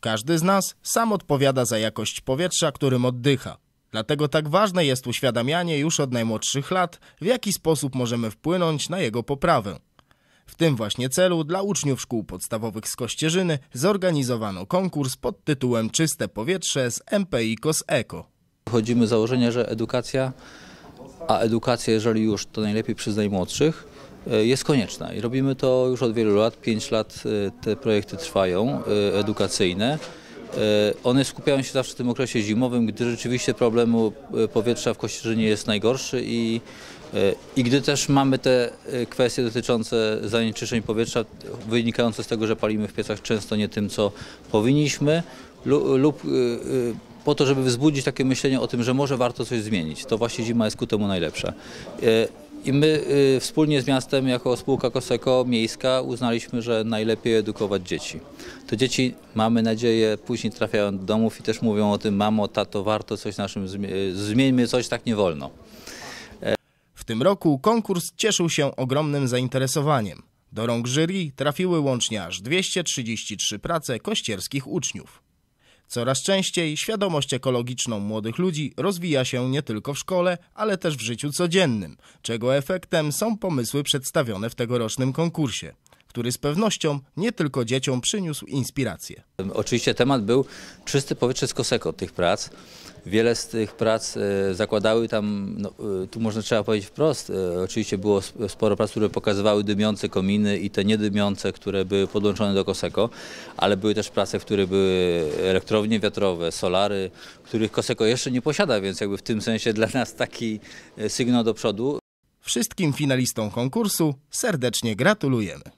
Każdy z nas sam odpowiada za jakość powietrza, którym oddycha. Dlatego tak ważne jest uświadamianie już od najmłodszych lat, w jaki sposób możemy wpłynąć na jego poprawę. W tym właśnie celu dla uczniów szkół podstawowych z Kościerzyny zorganizowano konkurs pod tytułem Czyste powietrze z MPI KOS Eko. Chodzimy z założenia, że edukacja, a edukacja, jeżeli już, to najlepiej przez najmłodszych, jest konieczna. I robimy to już od wielu lat. Pięć lat e, te projekty trwają, e, edukacyjne. E, One skupiają się zawsze w tym okresie zimowym, gdy rzeczywiście problemu e, powietrza w Kościerzynie jest najgorszy i, e, i gdy też mamy te e, kwestie dotyczące zanieczyszczeń powietrza wynikające z tego, że palimy w piecach często nie tym, co powinniśmy lu- lub e, e, po to, żeby wzbudzić takie myślenie o tym, że może warto coś zmienić. To właśnie zima jest ku temu najlepsza. I my y, wspólnie z miastem, jako spółka Koseko Miejska, uznaliśmy, że najlepiej edukować dzieci. Te dzieci, mamy nadzieję, później trafiają do domów i też mówią o tym, mamo, tato, warto coś naszym, zmie- zmieńmy coś, tak nie wolno. W tym roku konkurs cieszył się ogromnym zainteresowaniem. Do rąk jury trafiły łącznie aż 233 prace kościerskich uczniów. Coraz częściej świadomość ekologiczną młodych ludzi rozwija się nie tylko w szkole, ale też w życiu codziennym, czego efektem są pomysły przedstawione w tegorocznym konkursie, który z pewnością nie tylko dzieciom przyniósł inspirację. Oczywiście temat był czyste powietrze z Koseko tych prac. Wiele z tych prac e, zakładały tam, no, e, tu można trzeba powiedzieć wprost, e, oczywiście było sp- sporo prac, które pokazywały dymiące kominy i te niedymiące, które były podłączone do Koseko, ale były też prace, które były elektrownie wiatrowe, solary, których Koseko jeszcze nie posiada, więc jakby w tym sensie dla nas taki sygnał do przodu. Wszystkim finalistom konkursu serdecznie gratulujemy.